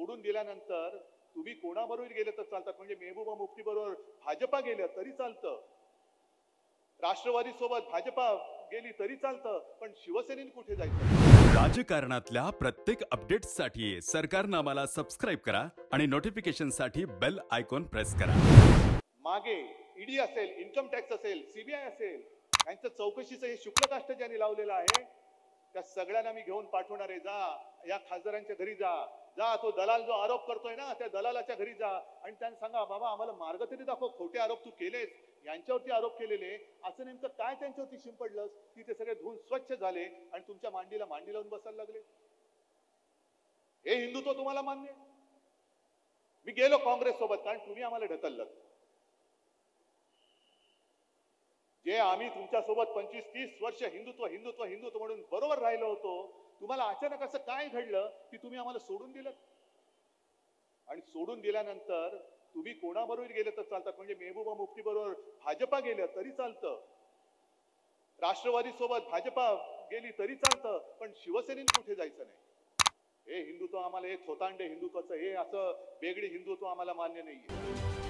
सोडून दिल्यानंतर तुम्ही कोणाबरोबर गेले तर चालतात? म्हणजे मेहबूबा मुफ्ती बरोबर भाजपा गेलं तरी चालतं. राष्ट्रवादी सोबत भाजपा गेली तरी चालतं. पण शिवसेनेने कुठे जायचं? राजकारणातल्या प्रत्येक अपडेट्ससाठी सरकारनं आम्हाला सबस्क्राईब करा आणि नोटिफिकेशनसाठी बेल आयकॉन प्रेस करा. मागे ईडी असेल इन्कम टॅक्स असेल सीबीआय असेल यांचं चौकशीचं हे शुक्ल काष्ट ज्यांनी लावलेलं आहे त्या सगळ्यांना मी घेऊन पाठवणार आहे जा. या खासदारांच्या घरी जा. जा तो दलाल जो आरोप करतोय ना त्या दलालाच्या घरी जा. आणि त्यांना सांगा बाबा आम्हाला मार्ग तरी दाखव खोटे आरोप तू केलेस. यांच्यावरती आरोप केलेले. असं नेमकं काय त्यांच्यावरती शिंपडलं? की ते सगळे धुवून स्वच्छ झाले आणि तुमच्या मांडीला मांडी लावून बसायला लागले. हे हिंदुत्व तुम्हाला मान्य मी गेलो काँग्रेस सोबत कारण तुम्ही आम्हाला ढकललं जे आम्ही तुमच्यासोबत पंचवीस तीस वर्ष हिंदुत्व हिंदुत्व हिंदुत्व म्हणून बरोबर राहिलो होतो तुम्हाला अचानक असं काय घडलं की तुम्ही आम्हाला सोडून दिलं? आणि सोडून दिल्यानंतर तुम्ही कोणाबरोबर गेले तर चालतात म्हणजे मेहबूबा मुफ्ती बरोबर भाजपा गेलं तरी चालतं. राष्ट्रवादी सोबत भाजपा गेली तरी चालतं पण शिवसेनेने कुठे जायचं नाही? हे हिंदुत्व आम्हाला हे थोतांडे हिंदुत्वाचं हे असं वेगळी हिंदुत्व आम्हाला मान्य नाहीये.